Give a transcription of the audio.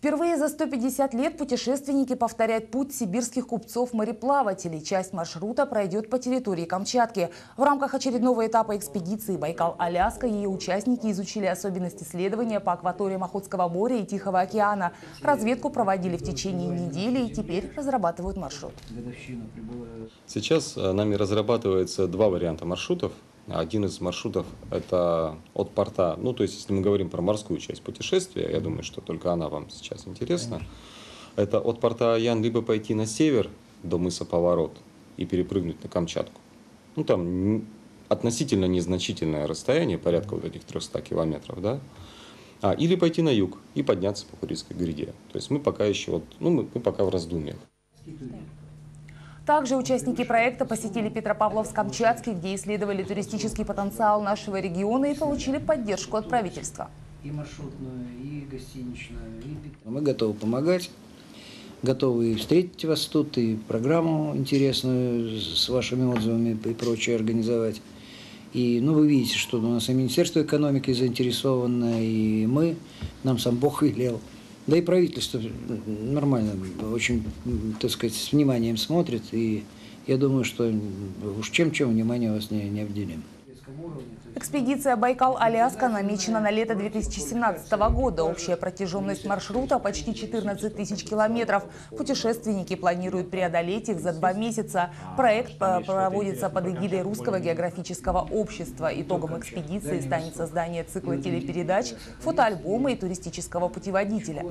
Впервые за 150 лет путешественники повторяют путь сибирских купцов-мореплавателей. Часть маршрута пройдет по территории Камчатки. В рамках очередного этапа экспедиции «Байкал-Аляска» ее участники изучили особенности следования по акваториям Охотского моря и Тихого океана. Разведку проводили в течение недели и теперь разрабатывают маршрут. Сейчас э, нами разрабатывается два варианта маршрутов. Один из маршрутов – это от порта, ну, то есть, если мы говорим про морскую часть путешествия, я думаю, что только она вам сейчас интересна. Это от порта Аян либо пойти на север до мыса Поворот и перепрыгнуть на Камчатку. Ну, там относительно незначительное расстояние, порядка вот этих 300 километров, да. А, или пойти на юг и подняться по Курильской гряде. То есть мы пока еще вот, ну, мы, мы пока в раздумьях. Также участники проекта посетили Петропавловск-Камчатский, где исследовали туристический потенциал нашего региона и получили поддержку от правительства. и маршрутную, и гостиничную, и. Мы готовы помогать, готовы и встретить вас тут, и программу интересную с вашими отзывами и прочее организовать. И, ну, вы видите, что у нас и Министерство экономики заинтересовано, и мы, нам сам Бог велел. Да и правительство нормально, очень, так сказать, с вниманием смотрит, и я думаю, что уж чем-чем внимание вас не, не обделим. Экспедиция «Байкал-Аляска» намечена на лето 2017 года. Общая протяженность маршрута почти 14 тысяч километров. Путешественники планируют преодолеть их за два месяца. Проект э, проводится под эгидой Русского географического общества. Итогом экспедиции станет создание цикла телепередач, фотоальбома и туристического путеводителя.